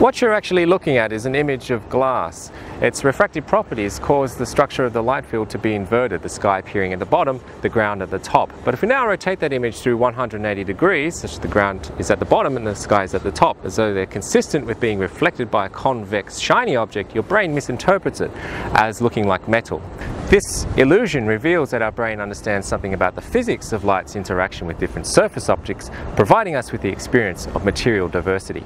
What you're actually looking at is an image of glass. Its refractive properties cause the structure of the light field to be inverted, the sky appearing at the bottom, the ground at the top. But if we now rotate that image through 180 degrees, such that the ground is at the bottom and the sky is at the top, as though they're consistent with being reflected by a convex shiny object, your brain misinterprets it as looking like metal. This illusion reveals that our brain understands something about the physics of light's interaction with different surface objects, providing us with the experience of material diversity.